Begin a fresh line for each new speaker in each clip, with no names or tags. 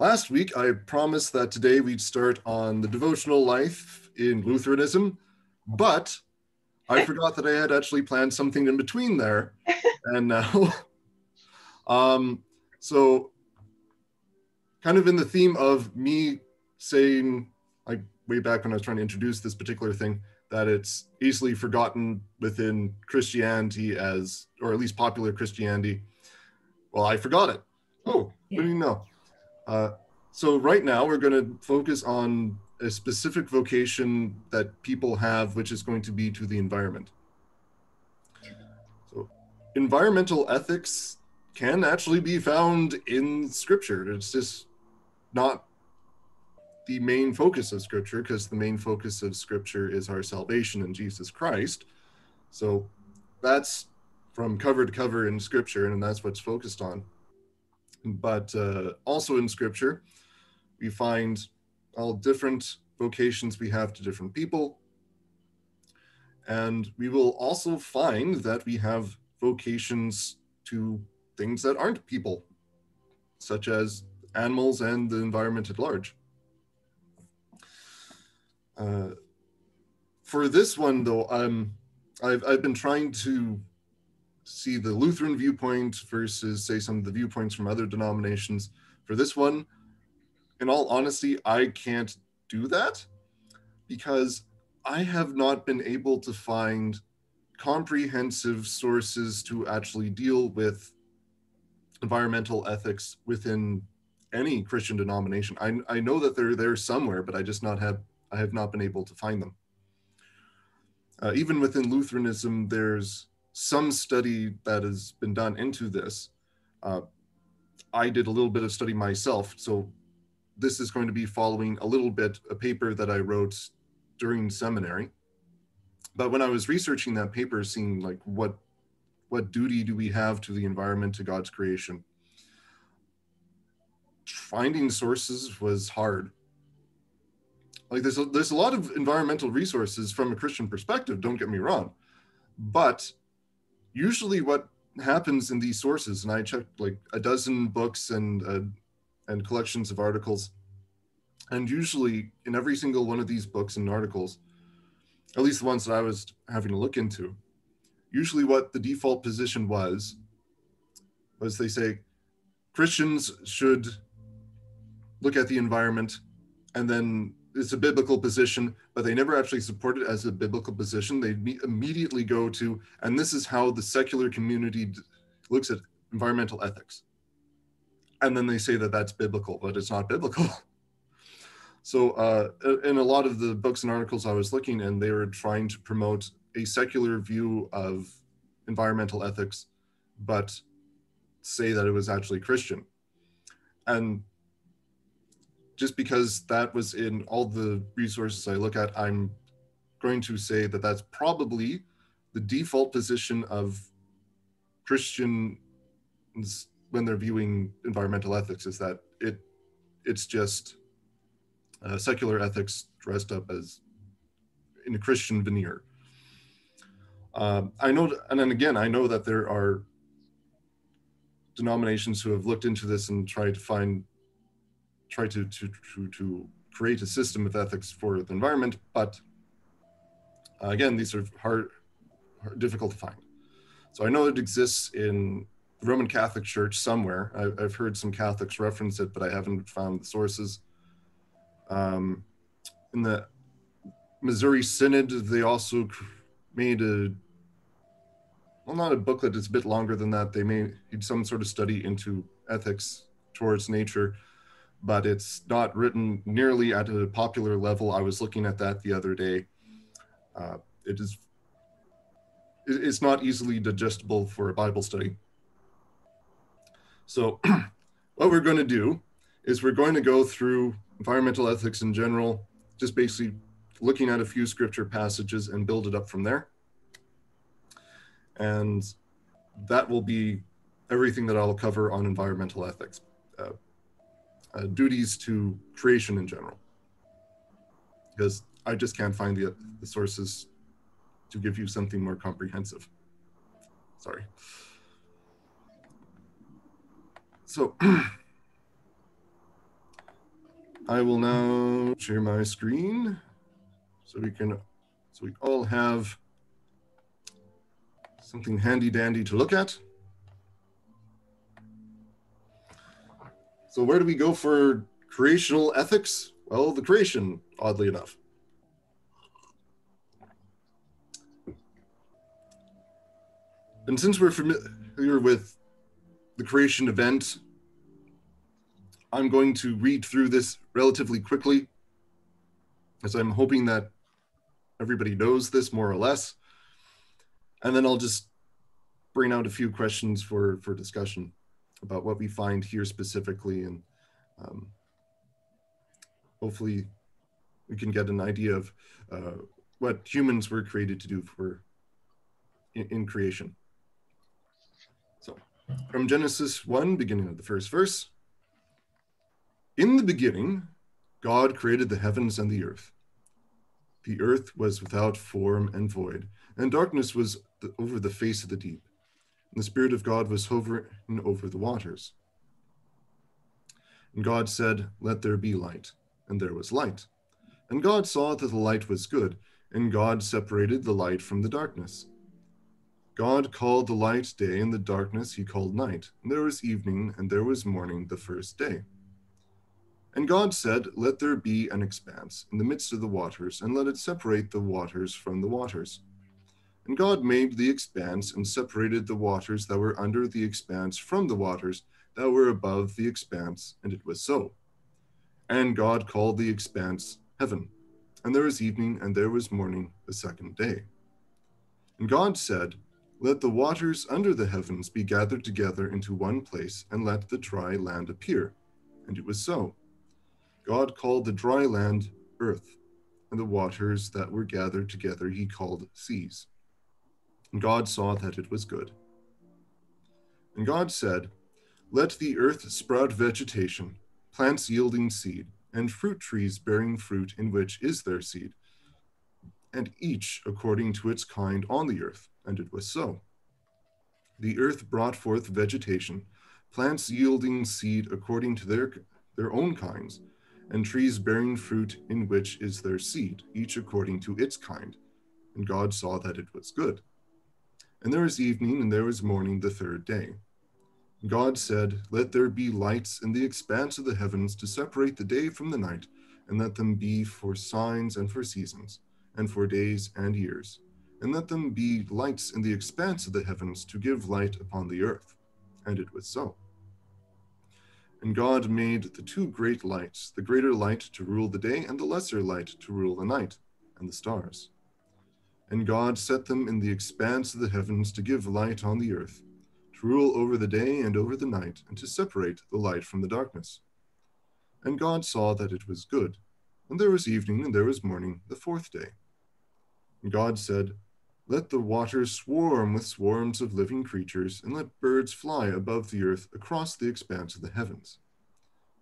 Last week, I promised that today we'd start on the devotional life in Lutheranism, but I forgot that I had actually planned something in between there. And now, um, so kind of in the theme of me saying, like way back when I was trying to introduce this particular thing, that it's easily forgotten within Christianity as, or at least popular Christianity. Well, I forgot it. Oh, yeah. what do you know? Uh, so right now we're going to focus on a specific vocation that people have, which is going to be to the environment. So environmental ethics can actually be found in scripture. It's just not the main focus of scripture because the main focus of scripture is our salvation in Jesus Christ. So that's from cover to cover in scripture and that's what's focused on. But uh, also in scripture, we find all different vocations we have to different people. And we will also find that we have vocations to things that aren't people, such as animals and the environment at large. Uh, for this one, though, um, I've, I've been trying to see the Lutheran viewpoint versus, say, some of the viewpoints from other denominations. For this one, in all honesty, I can't do that because I have not been able to find comprehensive sources to actually deal with environmental ethics within any Christian denomination. I, I know that they're there somewhere, but I just not have I have not been able to find them. Uh, even within Lutheranism, there's some study that has been done into this. Uh, I did a little bit of study myself, so this is going to be following a little bit a paper that I wrote during seminary. But when I was researching that paper, seeing like what what duty do we have to the environment, to God's creation, finding sources was hard. Like there's a, there's a lot of environmental resources from a Christian perspective. Don't get me wrong, but usually what happens in these sources, and I checked like a dozen books and uh, and collections of articles, and usually in every single one of these books and articles, at least the ones that I was having to look into, usually what the default position was was they say Christians should look at the environment and then it's a biblical position, but they never actually support it as a biblical position. They immediately go to, and this is how the secular community looks at environmental ethics. And then they say that that's biblical, but it's not biblical. So, uh, in a lot of the books and articles I was looking in, they were trying to promote a secular view of environmental ethics, but say that it was actually Christian. And just because that was in all the resources I look at, I'm going to say that that's probably the default position of Christians when they're viewing environmental ethics is that it it's just uh, secular ethics dressed up as in a Christian veneer. Um, I know, and then again, I know that there are denominations who have looked into this and tried to find try to, to, to, to create a system of ethics for the environment, but uh, again, these are hard, hard, difficult to find. So I know it exists in the Roman Catholic Church somewhere. I, have heard some Catholics reference it, but I haven't found the sources. Um, in the Missouri Synod, they also made a well, not a booklet. It's a bit longer than that. They made some sort of study into ethics towards nature but it's not written nearly at a popular level. I was looking at that the other day. Uh, it is it's not easily digestible for a Bible study. So what we're going to do is we're going to go through environmental ethics in general, just basically looking at a few scripture passages and build it up from there. And that will be everything that I'll cover on environmental ethics. Uh, uh, duties to creation in general. Because I just can't find the, the sources to give you something more comprehensive. Sorry. So I will now share my screen so we can, so we all have something handy dandy to look at. So where do we go for creational ethics? Well, the creation, oddly enough. And since we're familiar with the creation event, I'm going to read through this relatively quickly, as I'm hoping that everybody knows this more or less. And then I'll just bring out a few questions for, for discussion about what we find here specifically. And um, hopefully we can get an idea of uh, what humans were created to do for in, in creation. So from Genesis 1, beginning of the first verse. In the beginning, God created the heavens and the earth. The earth was without form and void, and darkness was over the face of the deep. And the Spirit of God was hovering over the waters. And God said, Let there be light. And there was light. And God saw that the light was good, and God separated the light from the darkness. God called the light day, and the darkness he called night. And there was evening, and there was morning the first day. And God said, Let there be an expanse in the midst of the waters, and let it separate the waters from the waters. And God made the expanse and separated the waters that were under the expanse from the waters that were above the expanse, and it was so. And God called the expanse heaven. And there was evening, and there was morning the second day. And God said, Let the waters under the heavens be gathered together into one place, and let the dry land appear. And it was so. God called the dry land earth, and the waters that were gathered together he called seas. And God saw that it was good. And God said, Let the earth sprout vegetation, plants yielding seed, and fruit trees bearing fruit in which is their seed, and each according to its kind on the earth. And it was so. The earth brought forth vegetation, plants yielding seed according to their, their own kinds, and trees bearing fruit in which is their seed, each according to its kind. And God saw that it was good. And there was evening, and there was morning the third day. God said, Let there be lights in the expanse of the heavens to separate the day from the night, and let them be for signs and for seasons, and for days and years. And let them be lights in the expanse of the heavens to give light upon the earth. And it was so. And God made the two great lights, the greater light to rule the day, and the lesser light to rule the night, and the stars. And God set them in the expanse of the heavens to give light on the earth, to rule over the day and over the night, and to separate the light from the darkness. And God saw that it was good. And there was evening, and there was morning, the fourth day. And God said, Let the waters swarm with swarms of living creatures, and let birds fly above the earth across the expanse of the heavens.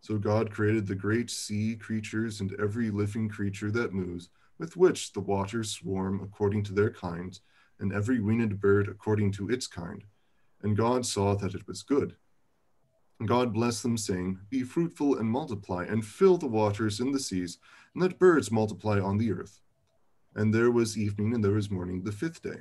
So God created the great sea creatures and every living creature that moves with which the waters swarm according to their kinds, and every winged bird according to its kind. And God saw that it was good. And God blessed them, saying, Be fruitful and multiply, and fill the waters in the seas, and let birds multiply on the earth. And there was evening, and there was morning the fifth day.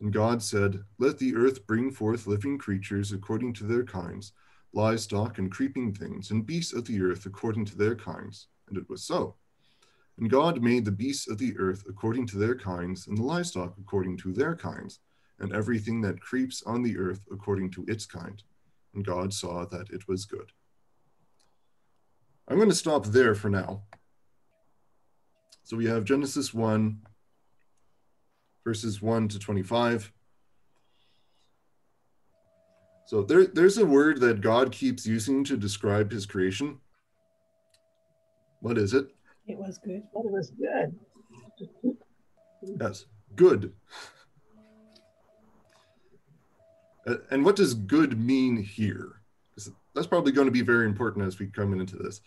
And God said, Let the earth bring forth living creatures according to their kinds, livestock and creeping things, and beasts of the earth according to their kinds. And it was so. And God made the beasts of the earth according to their kinds, and the livestock according to their kinds, and everything that creeps on the earth according to its kind. And God saw that it was good. I'm going to stop there for now. So we have Genesis 1, verses 1 to 25. So there, there's a word that God keeps using to describe his creation. What is it?
It was good.
But It was good.
Yes, good. Uh, and what does good mean here? That's probably going to be very important as we come into this.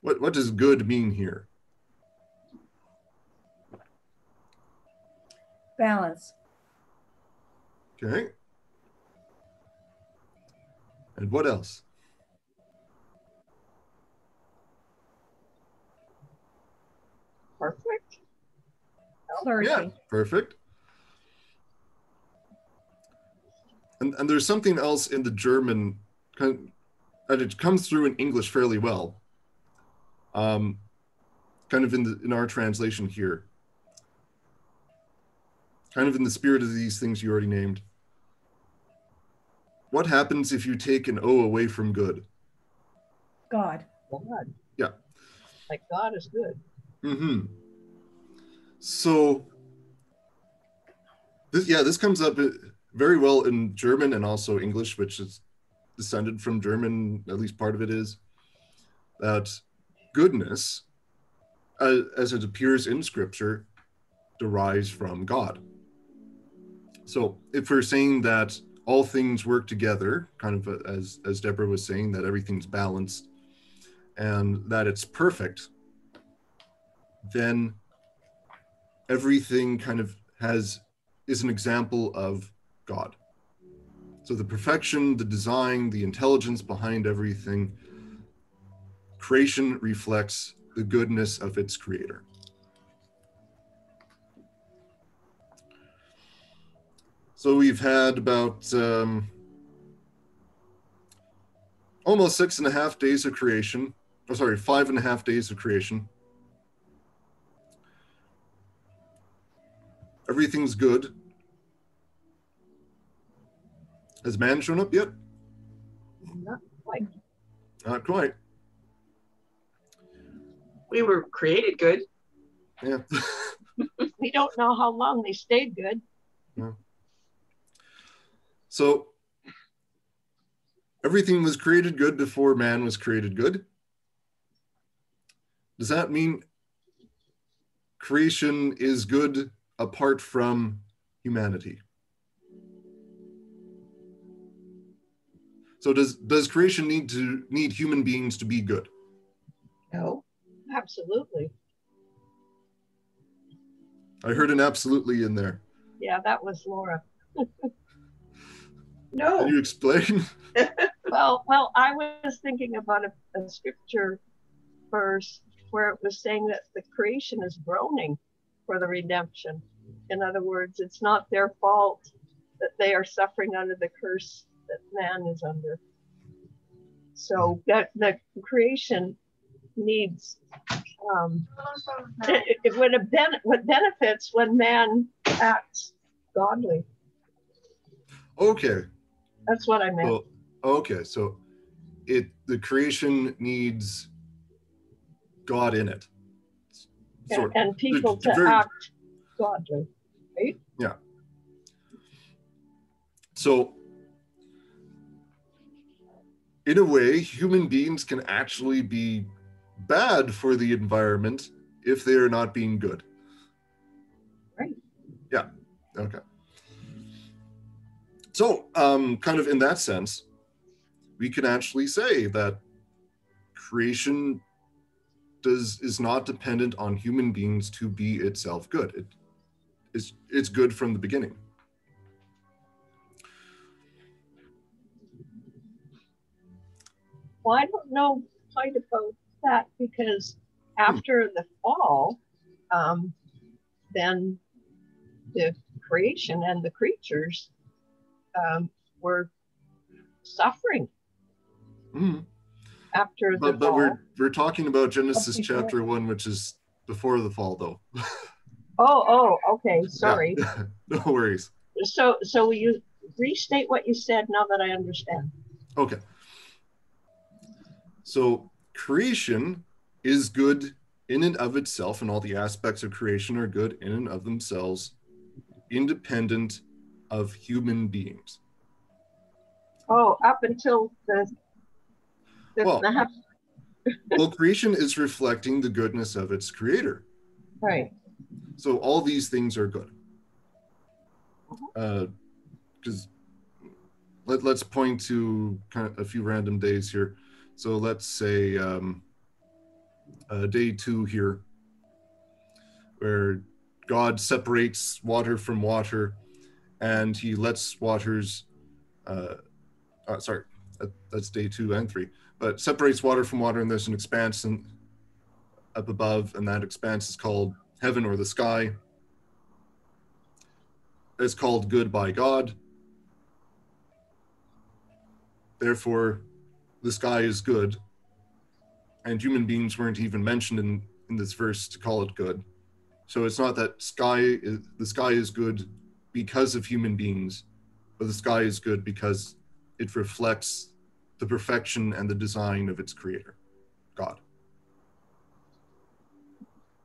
What, what does good mean here?
Balance.
Okay. And what else?
Flourishing.
Yeah, perfect. And, and there's something else in the German, kind and it comes through in English fairly well. Um, kind of in the in our translation here. Kind of in the spirit of these things you already named. What happens if you take an O away from good?
God.
God.
Yeah.
Like God is good.
Mm-hmm. So this yeah, this comes up very well in German and also English, which is descended from German, at least part of it is, that goodness, as it appears in Scripture, derives from God. So if we're saying that all things work together, kind of uh, as as Deborah was saying, that everything's balanced and that it's perfect, then everything kind of has is an example of God. So the perfection, the design, the intelligence behind everything, creation reflects the goodness of its creator. So we've had about um, almost six and a half days of creation. Oh, sorry, five and a half days of creation. Everything's good. Has man shown up yet?
Not quite.
Not quite.
We were created good.
Yeah.
We don't know how long they stayed good.
so everything was created good before man was created good. Does that mean creation is good apart from humanity? So does does creation need to need human beings to be good?
No. Absolutely.
I heard an absolutely in there.
Yeah, that was Laura.
No.
Can you explain?
Well, well, I was thinking about a, a scripture verse where it was saying that the creation is groaning for the redemption. In other words, it's not their fault that they are suffering under the curse that man is under. So that the creation needs um, it, it, when it ben- what benefits when man acts godly.
Okay.
That's what I meant.
Well, okay. So it the creation needs God in it.
And,
Sort
and people to
very-
act godly. Right? Yeah.
So, in a way, human beings can actually be bad for the environment if they are not being good.
Right.
Yeah. Okay. So, um, kind of in that sense, we can actually say that creation does is not dependent on human beings to be itself good. It is it's good from the beginning.
Well, I don't know quite about that because after the fall, um, then the creation and the creatures um, were suffering
Mhm.
After the
But, but we're we're talking about Genesis chapter one, which is before the fall, though.
Oh, oh, okay. Sorry.
no worries.
So, so will you restate what you said now that I understand?
Okay. So creation is good in and of itself, and all the aspects of creation are good in and of themselves, independent of human beings.
Oh, up until the,
Well- Well, creation is reflecting the goodness of its creator.
right.
So all these things are good. Because let, let's point to kind of a few random days here. So let's say um, uh, day two here, where God separates water from water, and He lets waters. Uh, uh, sorry, that, that's day two and three. But separates water from water, and there's an expanse in, up above, and that expanse is called heaven or the sky. It's called good by God. Therefore, the sky is good. And human beings weren't even mentioned in, in this verse to call it good. So it's not that sky is, the sky is good because of human beings, but the sky is good because it reflects the perfection and the design of its creator, God.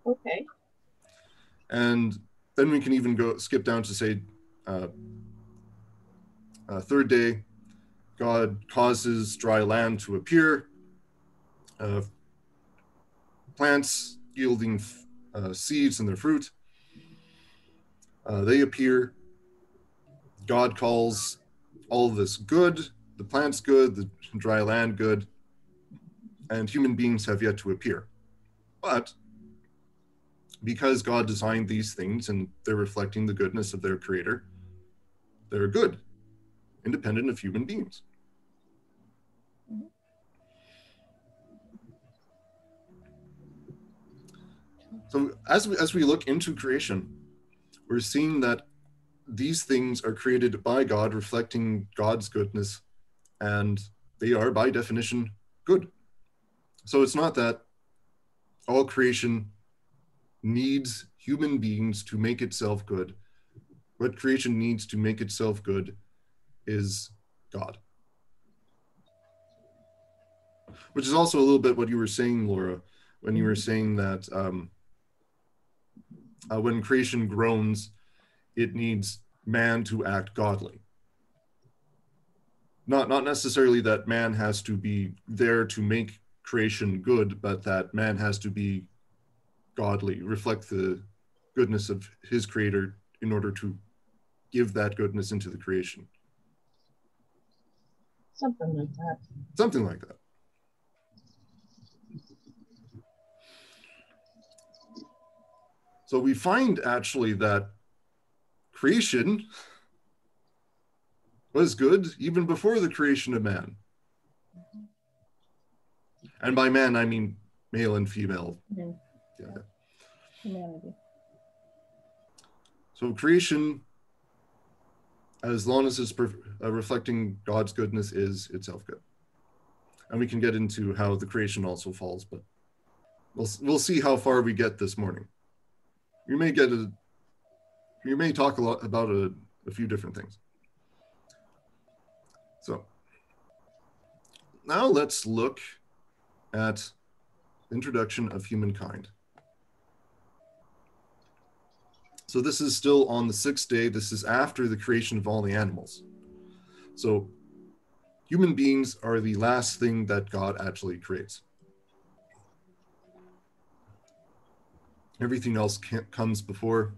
Okay.
And then we can even go skip down to say, uh, uh, third day, God causes dry land to appear, uh, plants yielding uh, seeds and their fruit. Uh, they appear. God calls all of this good, the plants good, the dry land good, and human beings have yet to appear. But because God designed these things and they're reflecting the goodness of their creator, they're good, independent of human beings. So as we, as we look into creation, we're seeing that these things are created by God, reflecting God's goodness, and they are by definition good. So it's not that all creation needs human beings to make itself good. What creation needs to make itself good is God. Which is also a little bit what you were saying, Laura, when you were saying that um, uh, when creation groans, it needs man to act godly. Not, not necessarily that man has to be there to make creation good, but that man has to be godly, reflect the goodness of his creator in order to give that goodness into the creation.
Something like that.
Something like that. So we find actually that creation was good even before the creation of man. And by man, I mean male and female.
Yeah.
Yeah.
Humanity.
So creation, as long as it's perf- uh, reflecting God's goodness, is itself good. And we can get into how the creation also falls, but we'll we'll see how far we get this morning. You may get a, you may talk a lot about a, a few different things. So now let's look at introduction of humankind. So this is still on the sixth day. This is after the creation of all the animals. So human beings are the last thing that God actually creates. Everything else comes before.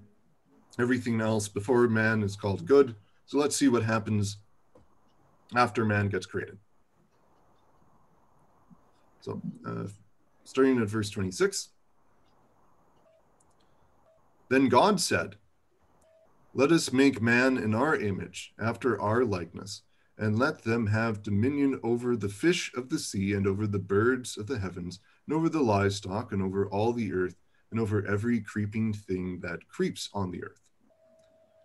Everything else before man is called good. So let's see what happens after man gets created. So uh, starting at verse 26. Then God said, Let us make man in our image, after our likeness, and let them have dominion over the fish of the sea, and over the birds of the heavens, and over the livestock, and over all the earth, and over every creeping thing that creeps on the earth.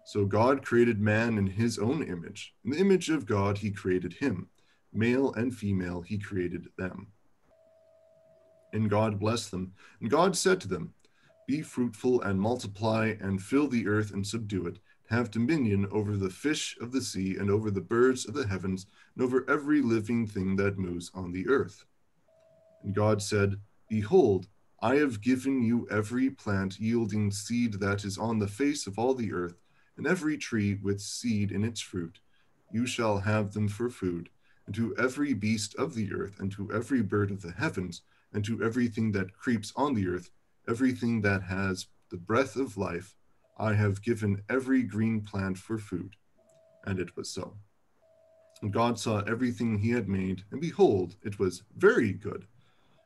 So God created man in his own image. In the image of God, he created him. Male and female, he created them. And God blessed them. And God said to them, be fruitful and multiply and fill the earth and subdue it. Have dominion over the fish of the sea and over the birds of the heavens and over every living thing that moves on the earth. And God said, Behold, I have given you every plant yielding seed that is on the face of all the earth, and every tree with seed in its fruit. You shall have them for food, and to every beast of the earth, and to every bird of the heavens, and to everything that creeps on the earth everything that has the breath of life, I have given every green plant for food. And it was so. And God saw everything he had made, and behold, it was very good.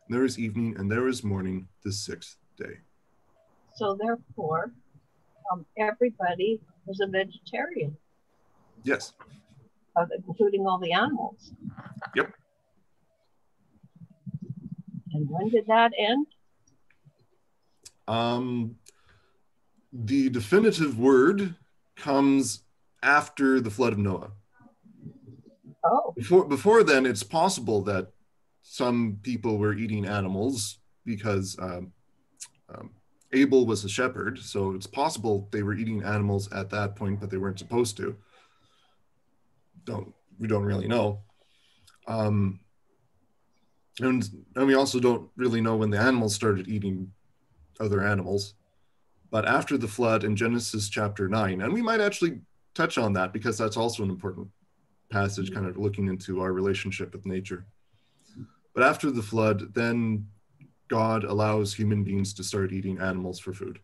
And there was evening, and there was morning, the sixth day.
So therefore, um, everybody was a vegetarian.
Yes.
Uh, including all the animals.
Yep.
And when did that end?
Um, the definitive word comes after the flood of Noah.
Oh,
Before before then, it's possible that some people were eating animals because um, um, Abel was a shepherd, so it's possible they were eating animals at that point, but they weren't supposed to. Don't we don't really know. Um, and and we also don't really know when the animals started eating other animals. But after the flood in Genesis chapter nine, and we might actually touch on that because that's also an important passage, kind of looking into our relationship with nature. But after the flood, then God allows human beings to start eating animals for food.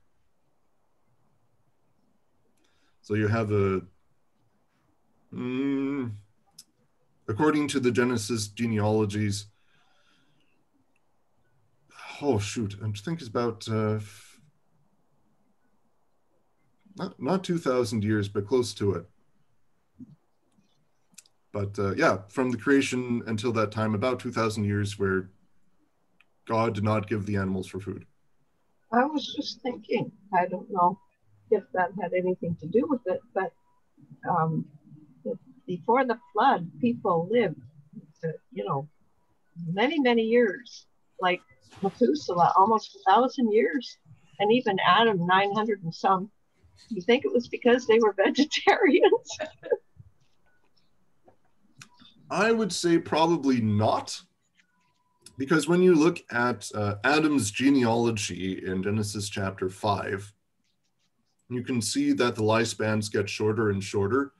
So you have a, mm, according to the Genesis genealogies, oh shoot, I'm it's about uh, not not 2,000 years, but close to it. But uh, yeah, from the creation until that time, about 2,000 years where God did not give the animals for food.
I was just thinking, I don't know if that had anything to do with it, but um, before the flood, people lived, uh, you know, many, many years, like Methuselah, almost a thousand years, and even Adam, 900 and some. You think it was because they were vegetarians?
I would say probably not. Because when you look at uh, Adam's genealogy in Genesis chapter 5, you can see that the lifespans get shorter and shorter,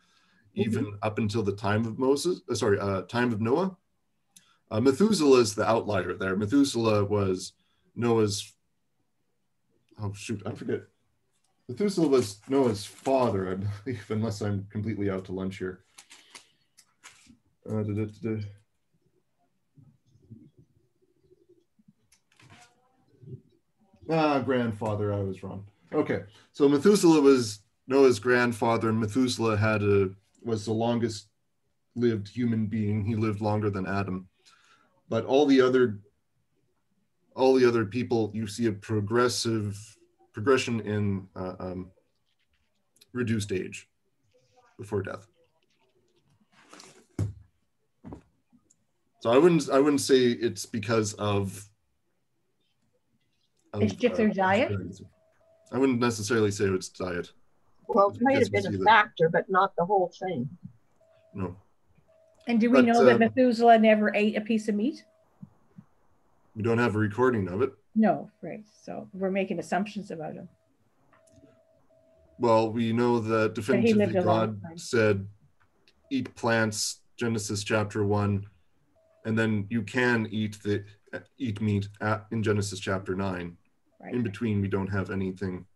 even mm-hmm. up until the time of Moses, uh, sorry, uh, time of Noah. Uh, Methuselah is the outlier there. Methuselah was Noah's, oh shoot, I forget. Methuselah was Noah's father, I believe, unless I'm completely out to lunch here. Uh, da, da, da, Ah, grandfather, I was wrong. Okay, so Methuselah was Noah's grandfather, and Methuselah had a was the longest lived human being. He lived longer than Adam, but all the other all the other people, you see a progressive progression in uh, um, reduced age before death. So I wouldn't I wouldn't say it's because of
it's just their diet.
I wouldn't necessarily say it's diet.
Well, it might have been a factor, but not the whole thing.
No.
And do we but, know that uh, Methuselah never ate a piece of meat?
We don't have a recording of it.
No, right. So we're making assumptions about him.
Well, we know that definitively God said, eat plants, Genesis chapter 1, and then you can eat the eat meat at, in Genesis chapter 9. Right. In between, we don't have anything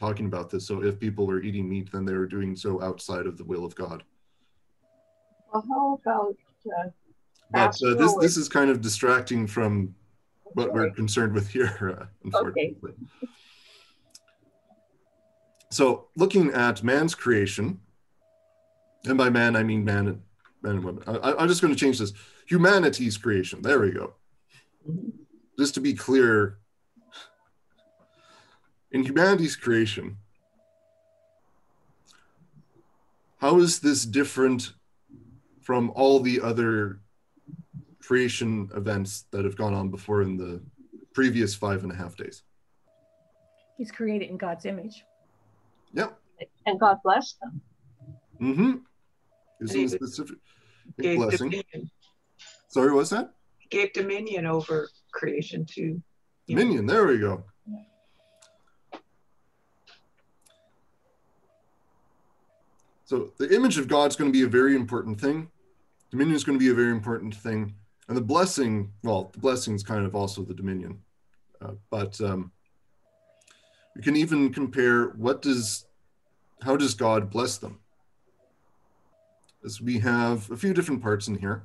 talking about this. So if people were eating meat, then they were doing so outside of the will of God.
Well, how about uh,
but this this is kind of distracting from what we're concerned with here, uh, unfortunately. Okay. So, looking at man's creation, and by man I mean man and men and women. I, I'm just going to change this. Humanity's creation. There we go. Mm-hmm. Just to be clear, in humanity's creation, how is this different from all the other creation events that have gone on before in the previous five and a half days?
He's created in God's image.
Yep.
And God blessed them.
Mm-hmm. Is a specific blessing. Dominion. Sorry, what's that?
He gave dominion over creation to
Dominion, there we go. So the image of God is going to be a very important thing. Dominion is going to be a very important thing. And the blessing, well, the blessing is kind of also the dominion. Uh, but um, we can even compare what does, how does God bless them? As we have a few different parts in here.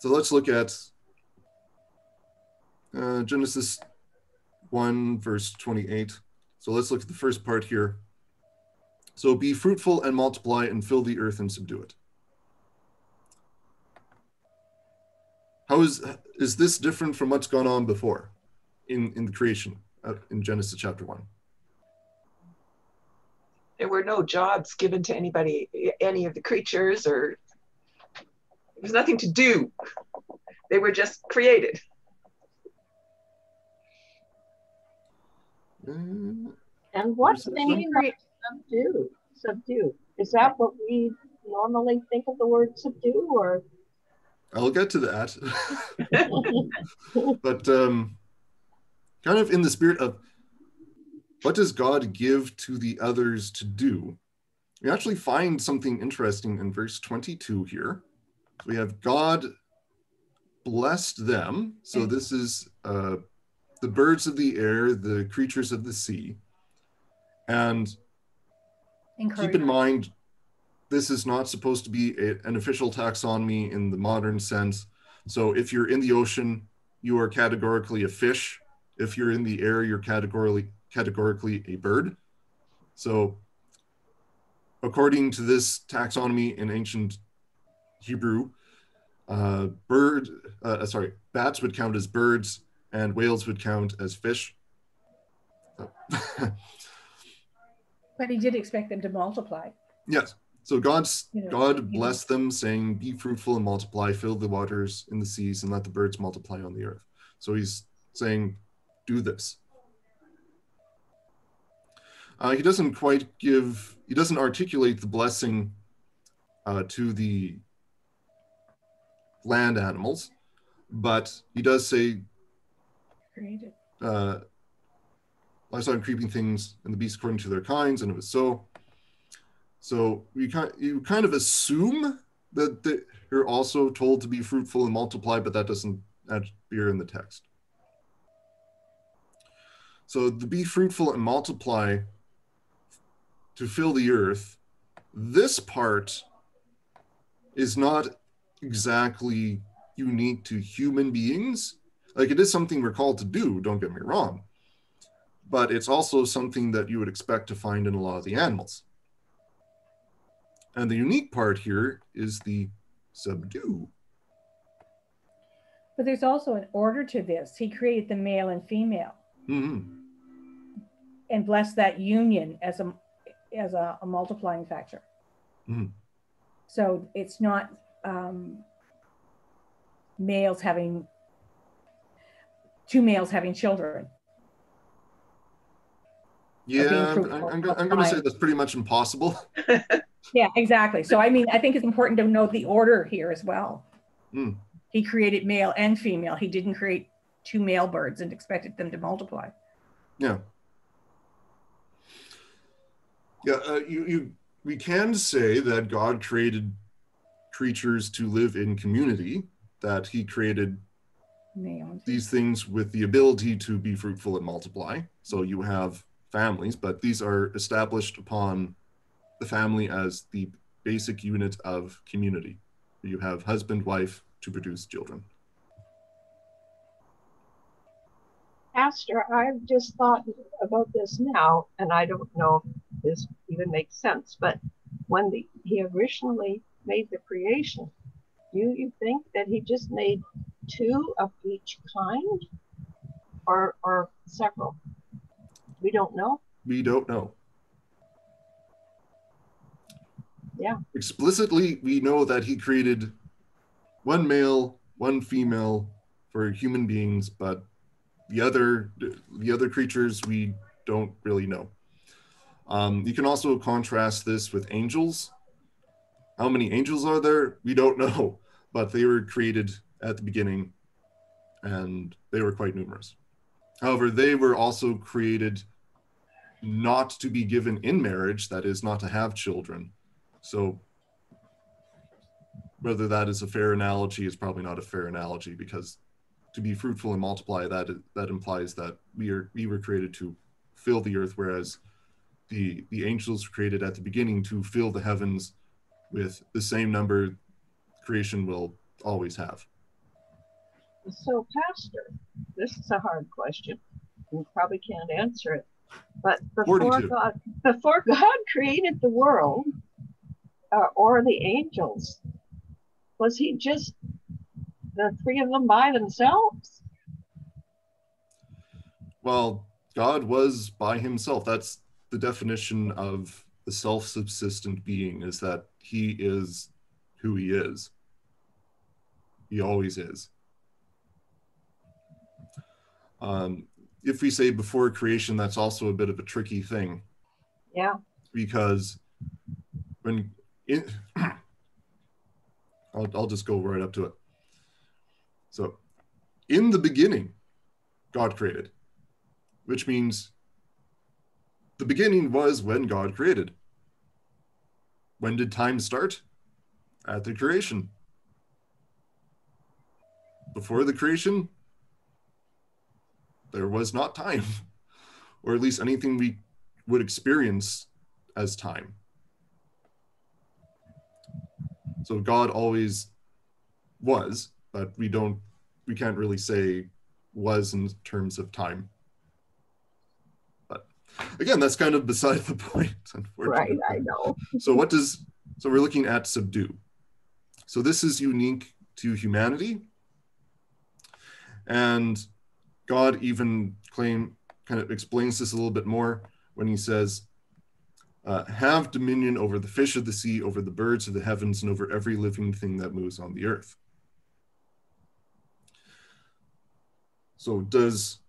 So let's look at uh, Genesis 1, verse 28. So let's look at the first part here. So be fruitful and multiply and fill the earth and subdue it. How is is this different from what's gone on before in in the creation uh, in Genesis chapter one?
There were no jobs given to anybody, any of the creatures, or there was nothing to do. They were just created.
Uh,
And what's
There's
the
some-
meaning of subdue? Subdue. Is that what we normally think of the word subdue or?
I'll get to that. but um, kind of in the spirit of what does God give to the others to do? We actually find something interesting in verse 22 here. We have God blessed them. So this is uh, the birds of the air, the creatures of the sea. And keep in mind, this is not supposed to be a, an official taxonomy in the modern sense. So if you're in the ocean, you are categorically a fish. If you're in the air, you're categorically categorically a bird. So according to this taxonomy in ancient Hebrew, uh, bird, uh, sorry, bats would count as birds and whales would count as fish.
But he did expect them to multiply.
Yes. So God's
You know,
God
know.
blessed them, saying, "Be fruitful and multiply, fill the waters in the seas, and let the birds multiply on the earth." So He's saying, "Do this." Uh, he doesn't quite give. He doesn't articulate the blessing uh, to the land animals, but he does say,
Created.
uh, livestock and creeping things and the beasts according to their kinds, and it was so. So you kind you kind of assume that you're also told to be fruitful and multiply, but that doesn't appear in the text. So the be fruitful and multiply to fill the earth. This part is not exactly unique to human beings. Like it is something we're called to do, don't get me wrong. But it's also something that you would expect to find in a lot of the animals. And the unique part here is the subdue.
But there's also an order to this. He created the male and female
Mhm.
and blessed that union as a as a, a multiplying factor.
Mhm.
So it's not um, males having two males having children.
Yeah, I'm,
fruitful
I'm, I'm going to say that's pretty much impossible.
Yeah, exactly. So I mean, I think it's important to know the order here as well.
Mm.
He created male and female. He didn't create two male birds and expected them to multiply.
Yeah. Yeah, uh, you, you, we can say that God created creatures to live in community, that he created
Male
these things with the ability to be fruitful and multiply. So you have families, but these are established upon the family as the basic unit of community. You have husband, wife to produce children.
Pastor, I've just thought about this now, and I don't know if this even makes sense, but when the, he originally made the creation, do you think that he just made two of each kind or, or several? We don't know.
We don't know.
Yeah.
Explicitly, we know that he created one male, one female for human beings, but the other the other creatures we don't really know. Um, you can also contrast this with angels. How many angels are there? We don't know, but they were created at the beginning, and they were quite numerous. However, they were also created not to be given in marriage, that is, not to have children. So, whether that is a fair analogy is probably not a fair analogy because to be fruitful and multiply that that implies that we are we were created to fill the earth, whereas the the angels were created at the beginning to fill the heavens with the same number creation will always have.
So, Pastor, this is a hard question. You probably can't answer it. But before
42.
God, before God created the world uh, or the angels, was He just the three of them by themselves?
Well, God was by himself. That's the definition of the self-subsistent being is that he is who he is. He always is. Um, if we say before creation, that's also a bit of a tricky thing
Yeah.
because when in, I'll, I'll just go right up to it. So, in the beginning, God created, which means the beginning was when God created. When did time start? At the creation. Before the creation, there was not time, or at least anything we would experience as time. So God always was, but we don't, we can't really say was in terms of time. But again, that's kind of beside the point, unfortunately.
Right. I know.
So what does, so we're looking at subdue. So this is unique to humanity. And God even claim, kind of explains this a little bit more when he says, uh, have dominion over the fish of the sea, over the birds of the heavens, and over every living thing that moves on the earth. So, does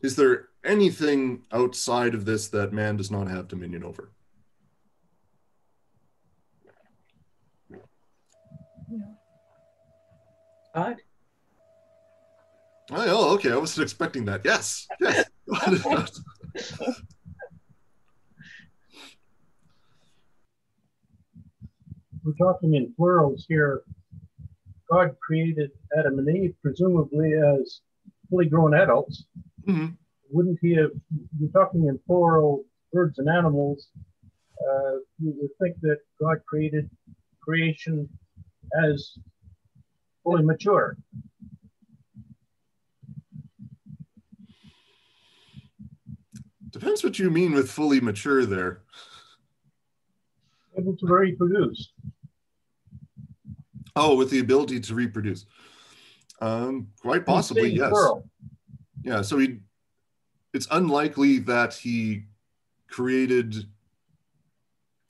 is there anything outside of this that man does not have dominion over?
God.
Oh, okay. I wasn't expecting that. Yes, yes.
we're talking in plurals here. God created Adam and Eve presumably as fully grown adults.
Mhm.
Wouldn't he have? You're talking in plural, birds and animals. Uh, you would think that God created creation as fully mature.
Depends what you mean with fully mature there.
able to reproduce.
Oh, with the ability to reproduce. Um, quite possibly, yes.
plural.
Yeah, so he it's unlikely that he created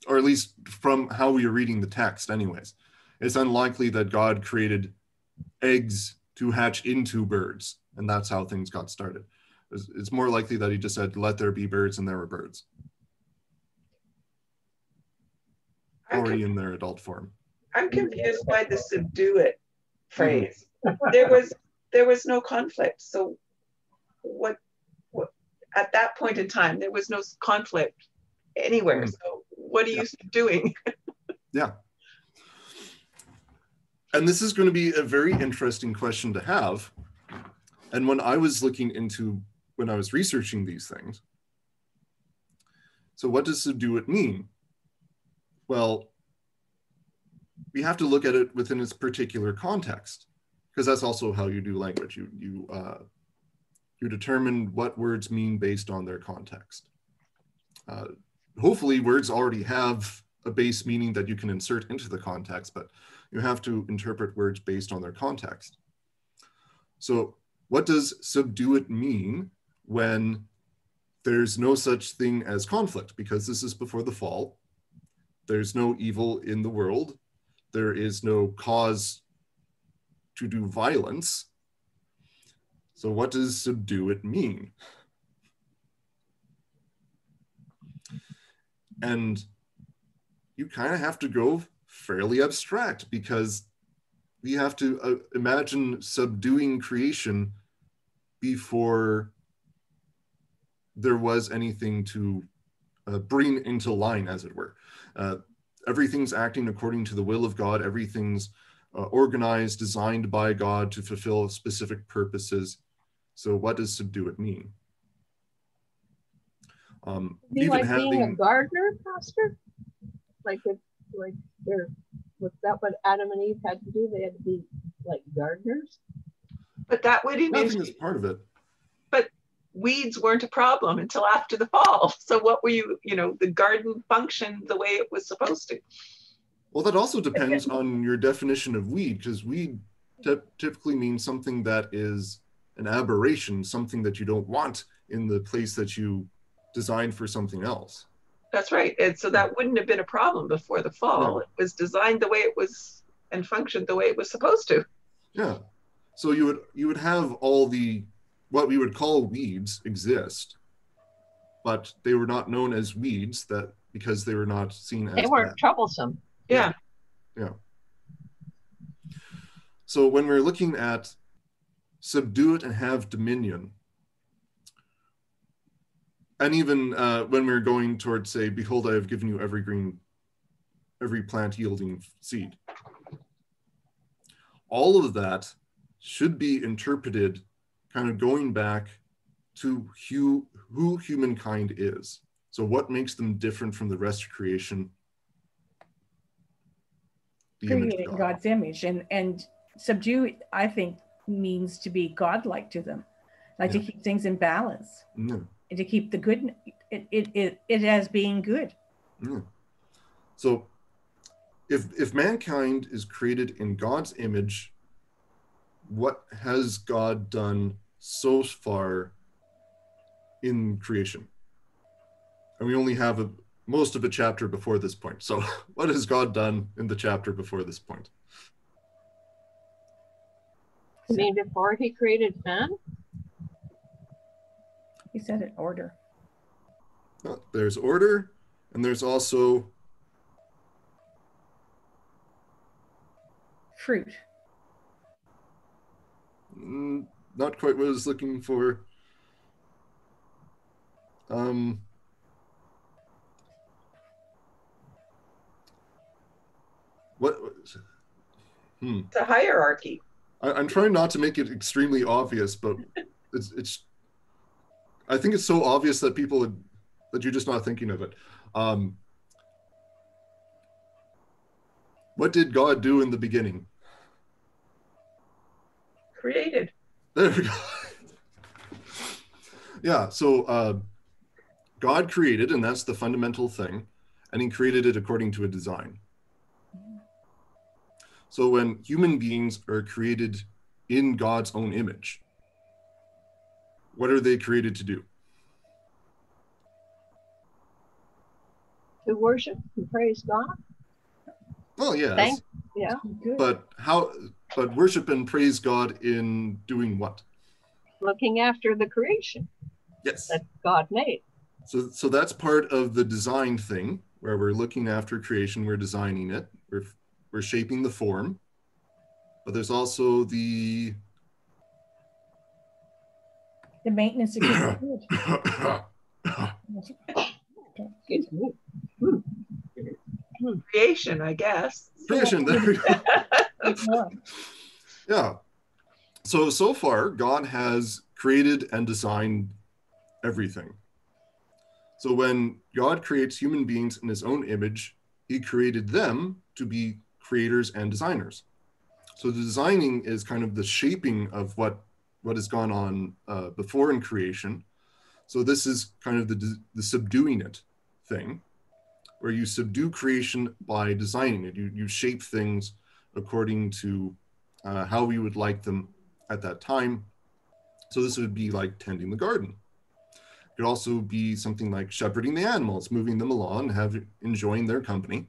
or at least from how we are reading the text anyways. It's unlikely that God created eggs to hatch into birds and that's how things got started. It's, it's more likely that he just said let there be birds and there were birds
I'm,
already in their adult form.
I'm confused by the subdue it phrase. There was there was no conflict. So what what at that point in time there was no conflict anywhere.
Mm.
So what are you doing? Yeah.
And this is going to be a very interesting question to have. And when I was looking into, when I was researching these things, so what does subdue it mean? Well, we have to look at it within its particular context, because that's also how you do language. You you uh, you determine what words mean based on their context. Uh, hopefully, words already have a base meaning that you can insert into the context, but you have to interpret words based on their context. So, what does subdue it mean when there's no such thing as conflict? Because this is before the fall. There's no evil in the world. There is no cause to do violence. So, what does subdue it mean? And you kind of have to go fairly abstract because we have to uh, imagine subduing creation before there was anything to uh, bring into line, as it were. Uh, everything's acting according to the will of God, everything's uh, organized, designed by God to fulfill specific purposes. So, what does subdue it mean? Um,
Be like being a gardener, Pastor? Like if like they're was that what Adam and Eve had to do? They had to be like gardeners?
But that would
nothing
mean
is part of it.
Weeds weren't a problem until after the fall. So what were you, you know, the garden functioned the way it was supposed to.
Well, that also depends on your definition of weed, because weed ty- typically means something that is an aberration, something that you don't want in the place that you designed for something else.
That's right. And so that wouldn't have been a problem before the fall.
No.
It was designed the way it was and functioned the way it was supposed to.
Yeah. So you would you would have all the what we would call weeds exist, but they were not known as weeds that because they were not seen as
They weren't
bad.
troublesome.
Yeah. Yeah.
So when we're looking at subdue it and have dominion, and even uh, when we're going towards say, behold, I have given you every green, every plant yielding seed. All of that should be interpreted kind of going back to who, who humankind is. So what makes them different from the rest of creation? The image of
created in
God.
God's image and and subdue I think means to be godlike to them like to keep things in balance
No.
and to keep the good it it it, it as being good
Yeah. So if if mankind is created in God's image, what has God done so far in creation? And we only have a most of a chapter before this point. So what has God done in the chapter before this point?
I mean, before he created man,
he said it order
Well, there's order and there's also
fruit
mm, not quite what I was looking for. Um, what? Hmm.
It's a hierarchy.
I, I'm trying not to make it extremely obvious, but it's it's. I think it's so obvious that people would, that you're just not thinking of it. Um, what did God do in the beginning?
Created.
There we go. yeah, so uh, God created, and that's the fundamental thing, and He created it according to a design. So when human beings are created in God's own image, what are they created to do?
to worship and praise God.
Well, yes,
Thank- Yeah,
but how? But worship and praise God in doing what?
looking after the creation
Yes.
that God made.
So, so that's part of the design thing where we're looking after creation, we're designing it, we're, we're shaping the form. But there's also the
the maintenance of good
Excuse me. Hmm.
Creation, I guess.
creation. There we go. Yeah. So, so far, God has created and designed everything. So, when God creates human beings in his own image, he created them to be creators and designers. So, the designing is kind of the shaping of what, what has gone on uh, before in creation. So, this is kind of the, the subduing it thing, where you subdue creation by designing it. You, you shape things according to uh, how we would like them at that time. So this would be like tending the garden. It could also be something like shepherding the animals, moving them along, have enjoying their company.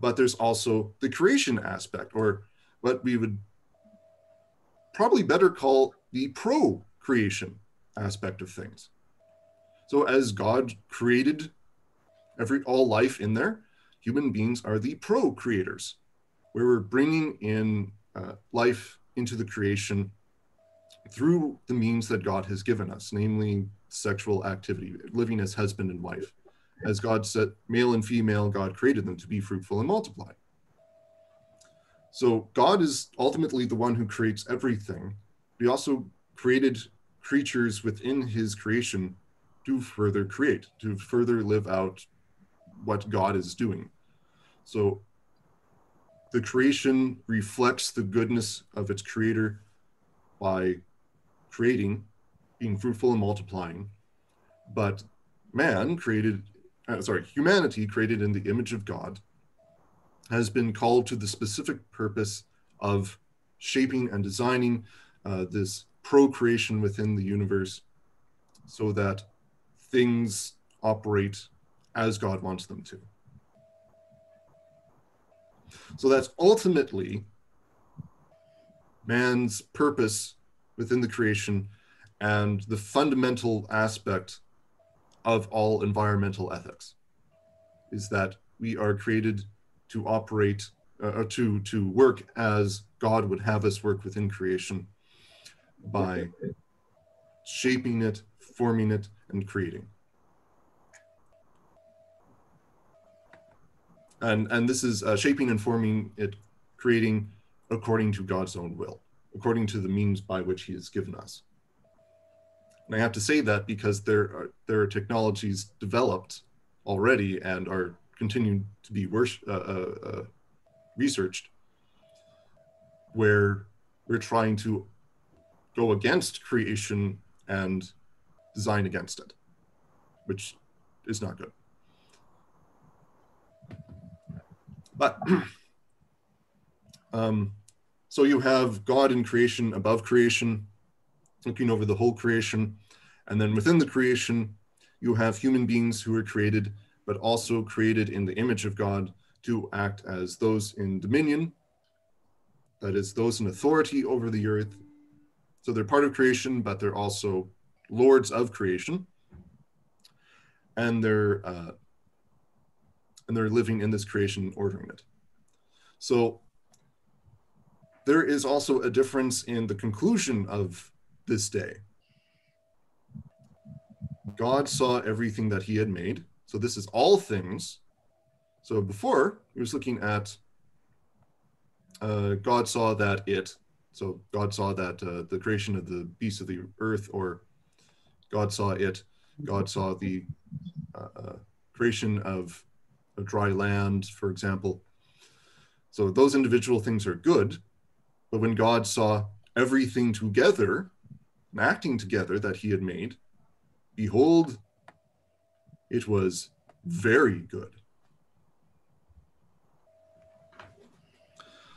But there's also the creation aspect, or what we would probably better call the pro-creation aspect of things. So as God created every all life in there, human beings are the pro-creators where we're bringing in uh, life into the creation through the means that God has given us, namely sexual activity, living as husband and wife. As God said, male and female, God created them to be fruitful and multiply. So God is ultimately the one who creates everything. He also created creatures within his creation to further create, to further live out what God is doing. So the creation reflects the goodness of its creator by creating, being fruitful and multiplying. But man created, uh, sorry, humanity created in the image of God has been called to the specific purpose of shaping and designing uh, this procreation within the universe so that things operate as God wants them to. So that's ultimately man's purpose within the creation and the fundamental aspect of all environmental ethics is that we are created to operate uh, to to work as God would have us work within creation by shaping it, forming it, and creating. And and this is uh, shaping and forming it, creating according to God's own will, according to the means by which He has given us. And I have to say that because there are there are technologies developed already and are continuing to be uh, uh, uh researched where we're trying to go against creation and design against it, which is not good. But um, so you have God in creation, above creation, looking over the whole creation. And then within the creation, you have human beings who are created, but also created in the image of God to act as those in dominion, that is, those in authority over the earth. So they're part of creation, but they're also lords of creation. And they're uh, and they're living in this creation, and ordering it. So there is also a difference in the conclusion of this day. God saw everything that he had made. So this is all things. So before, he was looking at uh, God saw that it, so God saw that uh, the creation of the beasts of the earth, or God saw it, God saw the uh, uh creation of dry land, for example. So those individual things are good, but when God saw everything together, and acting together that he had made, behold, it was very good.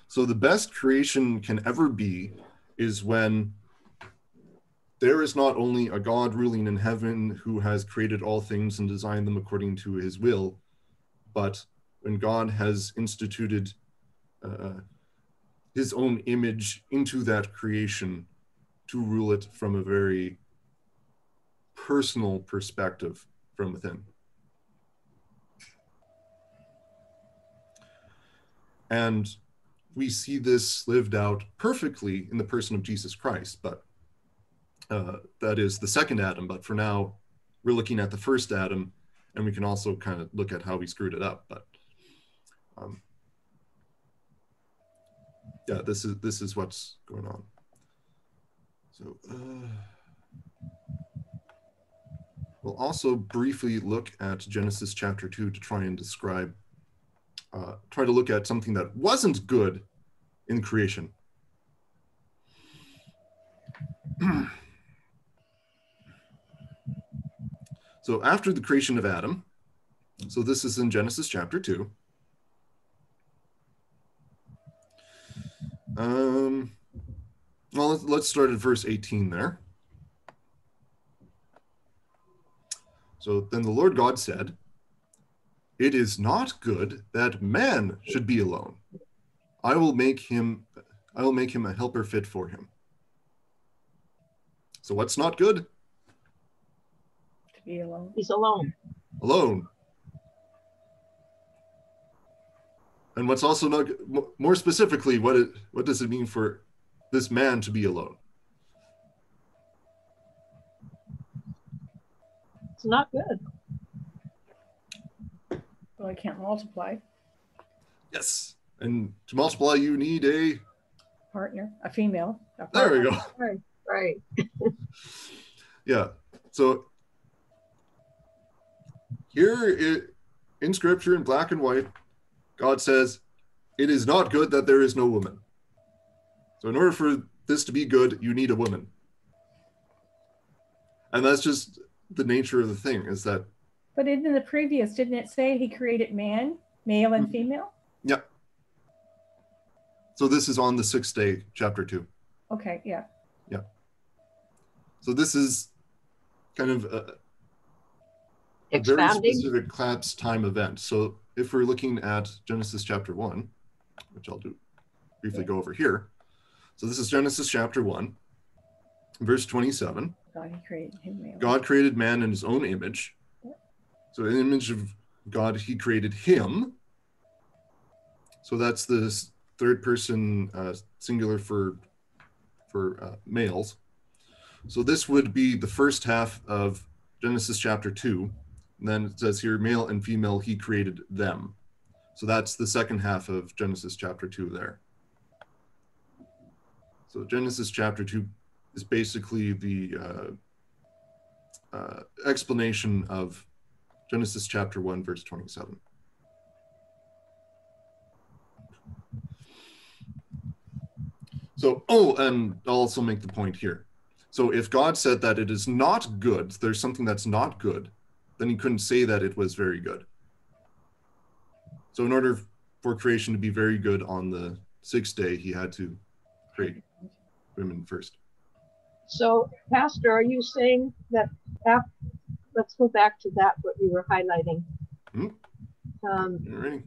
So the best creation can ever be is when there is not only a God ruling in heaven who has created all things and designed them according to his will, but when God has instituted uh, his own image into that creation to rule it from a very personal perspective from within. And we see this lived out perfectly in the person of Jesus Christ, but uh, that is the second Adam. But for now, we're looking at the first Adam and we can also kind of look at how we screwed it up. But um, yeah, this is this is what's going on. So uh, we'll also briefly look at Genesis chapter two to try and describe, uh, try to look at something that wasn't good in creation. So after the creation of Adam, so this is in Genesis chapter 2. Um, well, let's, let's start at verse 18 there. So then the Lord God said, It is not good that man should be alone. I will make him I will make him a helper fit for him. So what's not good?
Be alone.
He's alone.
Alone. And what's also not more specifically, what it, what does it mean for this man to be alone?
It's not good.
Well, I can't multiply.
Yes. And to multiply, you need a
partner, a female. A
there we go.
Right. Right.
yeah. So here in scripture in black and white, God says, It is not good that there is no woman. So, in order for this to be good, you need a woman. And that's just the nature of the thing is that.
But in the previous, didn't it say he created man, male and mm-hmm. female?
Yeah. So, this is on the sixth day, chapter two.
Okay, yeah.
Yeah. So, this is kind of. A, a very specific collapse time event. So if we're looking at Genesis chapter one, which I'll do briefly go over here. So this is Genesis chapter one, verse 27.
God created him.
God created man in his own image. So in the image of God, he created him. So that's the third person uh, singular for for uh, males. So this would be the first half of Genesis chapter 2. And then it says here, male and female, he created them. So that's the second half of Genesis chapter 2 there. So Genesis chapter 2 is basically the uh, uh, explanation of Genesis chapter 1, verse 27. So, oh, and I'll also make the point here. So, if God said that it is not good, there's something that's not good, then he couldn't say that it was very good. So, in order for creation to be very good on the sixth day, he had to create women first.
So, Pastor, are you saying that, af- let's go back to that, what you were highlighting.
Hmm.
Um,
ready?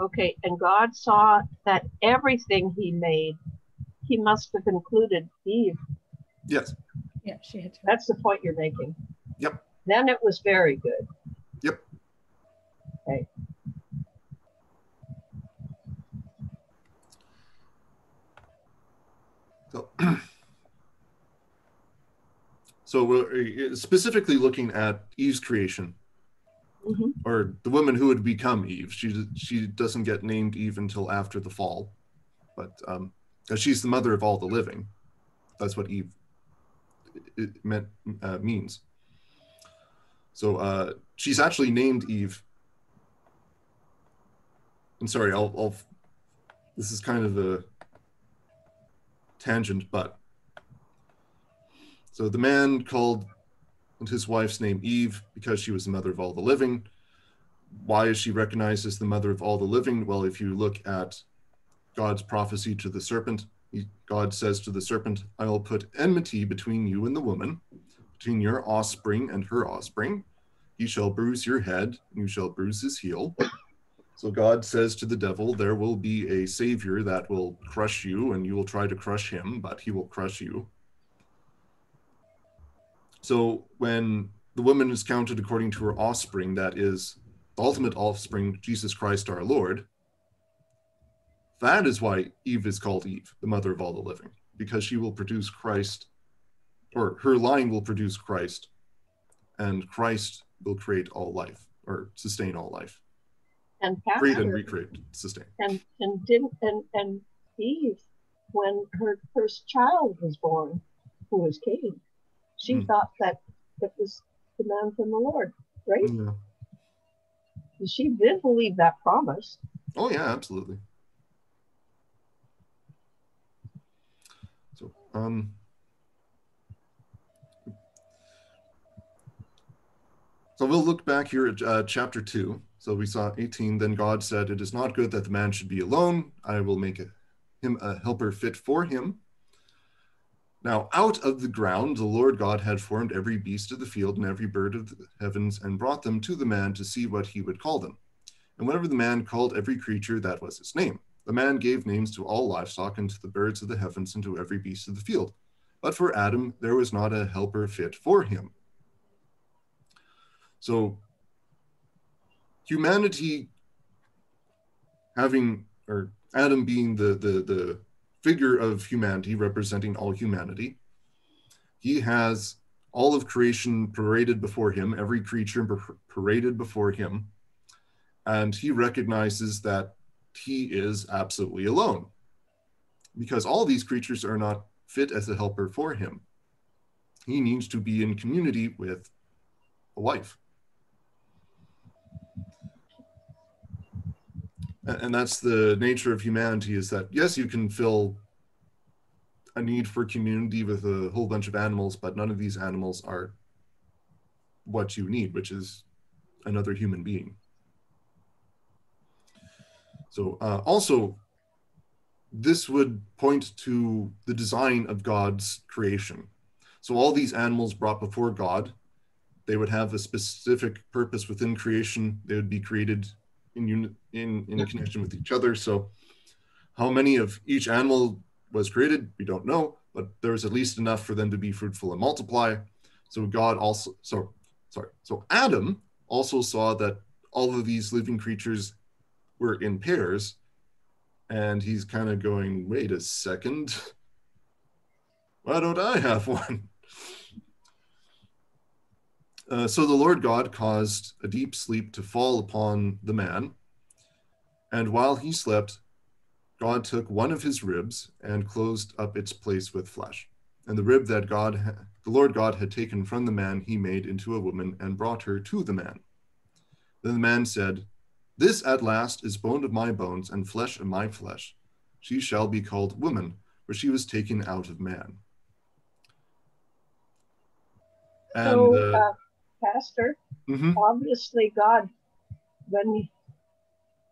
okay, and God saw that everything he made, he must have included Eve.
Yes.
Yeah, she had to.
That's the point you're making.
Yep.
Then it was very good.
Yep.
Okay.
So, so we're uh, specifically looking at Eve's creation,
Mhm.
or the woman who would become Eve. She she doesn't get named Eve until after the fall, but um, she's the mother of all the living. That's what Eve it meant uh, means. So uh, she's actually named Eve. I'm sorry, I'll, I'll. This is kind of a tangent, but so the man called his wife's name Eve because she was the mother of all the living. Why is she recognized as the mother of all the living? Well, if you look at God's prophecy to the serpent, God says to the serpent, I will put enmity between you and the woman, between your offspring and her offspring. He shall bruise your head, and you shall bruise his heel. So God says to the devil, There will be a savior that will crush you, and you will try to crush him, but he will crush you. So when the woman is counted according to her offspring, that is the ultimate offspring, Jesus Christ our Lord, that is why Eve is called Eve, the mother of all the living, because she will produce Christ, or her line will produce Christ, and Christ will create all life, or sustain all life
And
create and recreate, sustain.
and, and didn't, and, and Eve, when her first child was born, who was Cain, she
Hmm.
thought that it was the man from the Lord, right?
Yeah.
She did believe that promise.
Oh yeah, absolutely. So um So we'll look back here at uh, chapter 2. So we saw 18. Then God said, It is not good that the man should be alone. I will make a, him a helper fit for him. Now, out of the ground, the Lord God had formed every beast of the field and every bird of the heavens and brought them to the man to see what he would call them. And whenever the man called every creature, that was his name. The man gave names to all livestock and to the birds of the heavens and to every beast of the field. But for Adam, there was not a helper fit for him. So, humanity having, or Adam being the, the, the figure of humanity representing all humanity, he has all of creation paraded before him, every creature par- paraded before him and he recognizes that he is absolutely alone because all these creatures are not fit as a helper for him. He needs to be in community with a wife. And that's the nature of humanity is that, yes, you can fill a need for community with a whole bunch of animals, but none of these animals are what you need, which is another human being. So uh, also, this would point to the design of God's creation. So all these animals brought before God they would have a specific purpose within creation. They would be created in in in connection with each other. So, how many of each animal was created, we don't know, but there's at least enough for them to be fruitful and multiply. So God also, so sorry, so Adam also saw that all of these living creatures were in pairs, and he's kind of going, wait a second, why don't I have one? Uh, so the Lord God caused a deep sleep to fall upon the man, and while he slept, God took one of his ribs and closed up its place with flesh. And the rib that God, the Lord God, had taken from the man, he made into a woman and brought her to the man. Then the man said, This at last is bone of my bones and flesh of my flesh. She shall be called woman, for she was taken out of man.
And, uh, uh, Pastor,
mm-hmm.
obviously God, when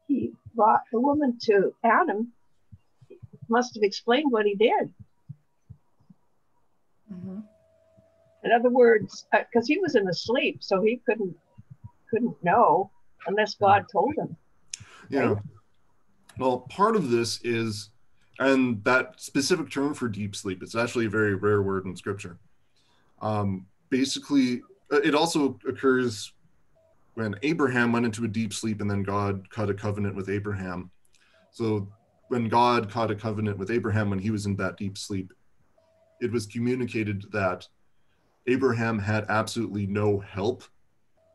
he brought the woman to Adam, must have explained what he did. Mm-hmm. In other words, because uh, he was in a sleep, so he couldn't couldn't know unless God told him.
Yeah. Right? Well, part of this is, and that specific term for deep sleep, it's actually a very rare word in Scripture. Um, basically, Uh, it also occurs when Abraham went into a deep sleep and then God cut a covenant with Abraham. So when God caught a covenant with Abraham when he was in that deep sleep, it was communicated that Abraham had absolutely no help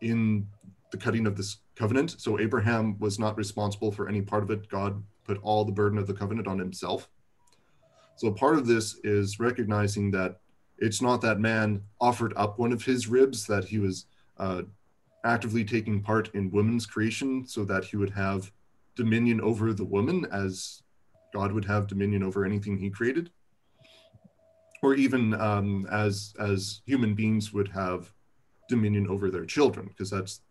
in the cutting of this covenant. So Abraham was not responsible for any part of it. God put all the burden of the covenant on himself. So part of this is recognizing that it's not that man offered up one of his ribs, that he was uh, actively taking part in woman's creation so that he would have dominion over the woman as God would have dominion over anything he created. Or even um, as as human beings would have dominion over their children, because that's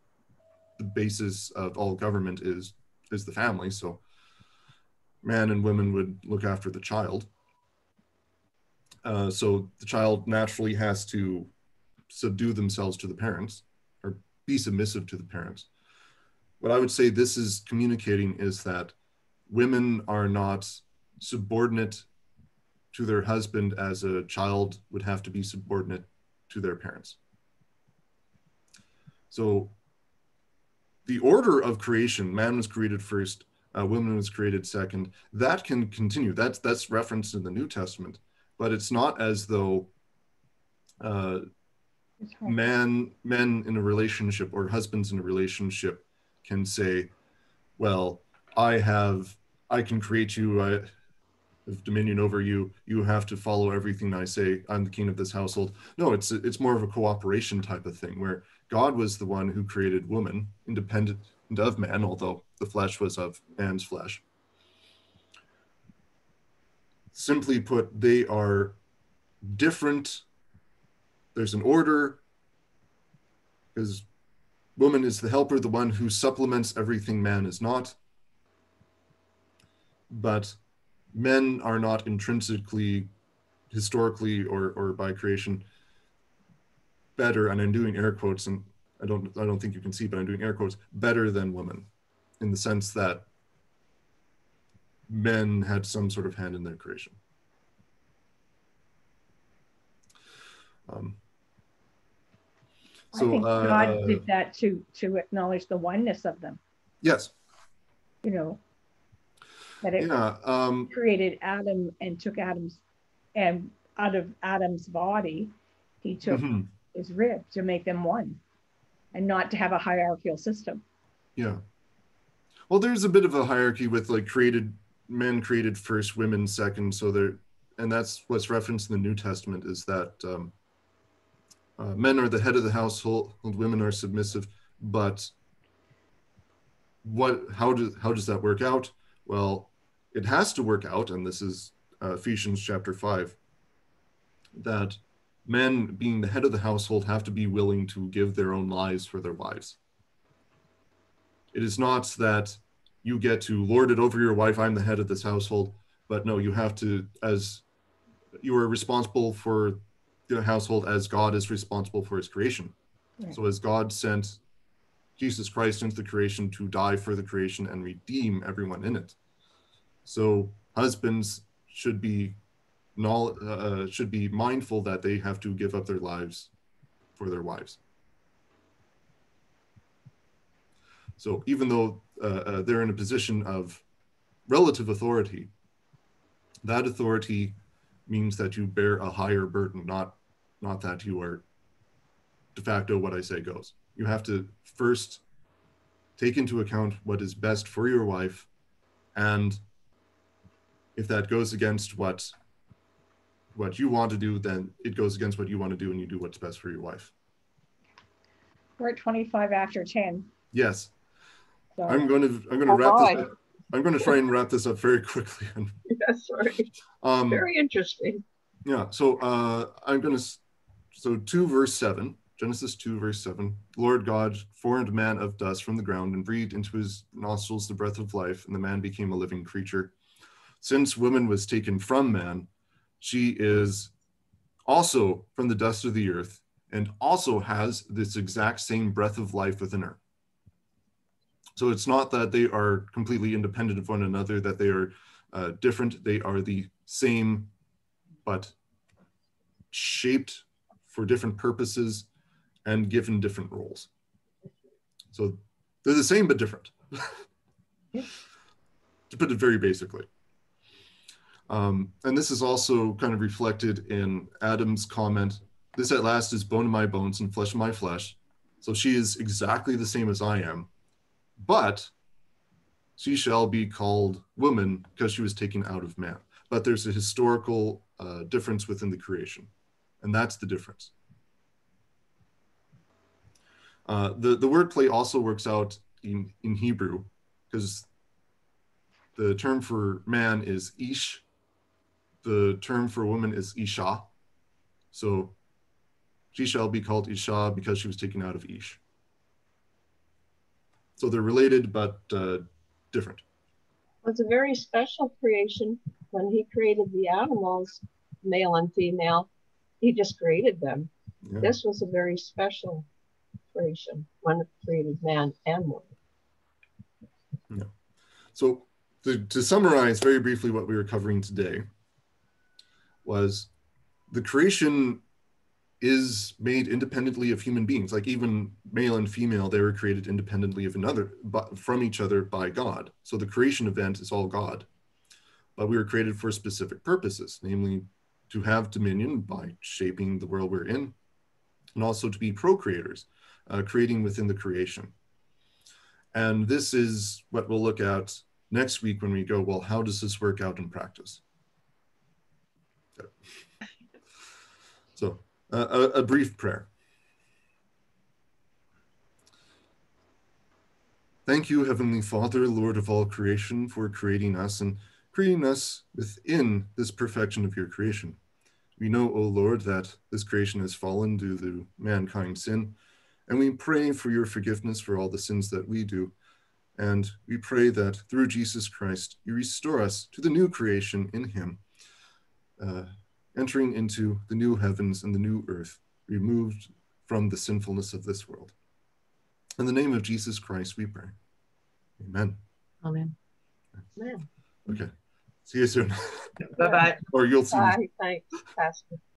the basis of all government is is the family. So man and women would look after the child. Uh, so the child naturally has to subdue themselves to the parents or be submissive to the parents. What I would say this is communicating is that women are not subordinate to their husband as a child would have to be subordinate to their parents. So the order of creation, man was created first, uh, woman was created second. That can continue. That's that's referenced in the New Testament, but it's not as though uh, man men in a relationship or husbands in a relationship can say well i have i can create you i have dominion over you. You have to follow everything i say. I'm the king of this household. No it's it's more of a cooperation type of thing where god was the one who created woman independent of man although the flesh was of man's flesh simply put they are different there's an order because woman is the helper, the one who supplements everything man is not. But men are not intrinsically, historically, or, or by creation better, and I'm doing air quotes, and I don't I don't think you can see, but I'm doing air quotes, better than women, in the sense that men had some sort of hand in their creation. Um,
so, I think uh, God did that to to acknowledge the oneness of them.
Yes.
You know, that it
yeah, um,
created Adam and took Adam's and out of Adam's body, he took mm-hmm. his rib to make them one, and not to have a hierarchical system.
Yeah. Well, there's a bit of a hierarchy with like created men created first, women second. So there, and that's what's referenced in the New Testament is that um, uh, men are the head of the household, and women are submissive. But what? How does how does that work out? Well, it has to work out, and this is uh, Ephesians chapter five. That men, being the head of the household, have to be willing to give their own lives for their wives. It is not that you get to lord it over your wife. I'm the head of this household, but no, you have to as you are responsible for the household as God is responsible for his creation. Right. So as God sent Jesus Christ into the creation to die for the creation and redeem everyone in it. So husbands should be uh, should be mindful that they have to give up their lives for their wives. So even though uh, uh, they're in a position of relative authority, that authority means that you bear a higher burden, not not that you are de facto what I say goes. You have to first take into account what is best for your wife, and if that goes against what what you want to do, then it goes against what you want to do, and you do what's best for your wife.
We're at 25 after 10.
Yes. So, I'm going to I'm going to oh, wrap this up. I'm going to try and wrap this up very quickly.
yeah, sorry. Um, very interesting.
Yeah. So uh, I'm going to so two verse seven. Genesis 2, verse 7 Lord God formed man of dust from the ground and breathed into his nostrils the breath of life, and the man became a living creature. Since woman was taken from man, she is also from the dust of the earth and also has this exact same breath of life within her. So it's not that they are completely independent of one another, that they are uh, different. They are the same, but shaped for different purposes and given different roles. So they're the same but different. to put it very basically. Um, and this is also kind of reflected in Adam's comment this at last is bone of my bones and flesh of my flesh. So she is exactly the same as I am, but she shall be called woman because she was taken out of man. But there's a historical uh, difference within the creation, and that's the difference. Uh, the, the wordplay also works out in, in Hebrew because the term for man is ish, the term for woman is isha. So she shall be called Isha because she was taken out of Ish. So they're related but uh, different.
It's a very special creation. When he created the animals, male and female, he just created them. Yeah. This was a very special creation when it created man and woman.
Yeah. So to, to summarize very briefly what we were covering today was the creation is made independently of human beings. Like even male and female they were created independently of another but from each other by god. So the creation event is all god. But we were created for specific purposes namely to have dominion by shaping the world we're in and also to be procreators uh, creating within the creation. And this is what we'll look at next week when we go well how does this work out in practice? So a, a brief prayer. Thank you, Heavenly Father, Lord of all creation, for creating us and creating us within this perfection of your creation. We know, O Lord, that this creation has fallen due to mankind's sin, and we pray for your forgiveness for all the sins that we do. And we pray that through Jesus Christ, you restore us to the new creation in him. Uh, entering into the new heavens and the new earth, removed from the sinfulness of this world. In the name of Jesus Christ, we pray. Amen.
Amen. Amen.
Okay. See you soon.
Bye bye.
or you'll see.
Bye. Thanks, Pastor.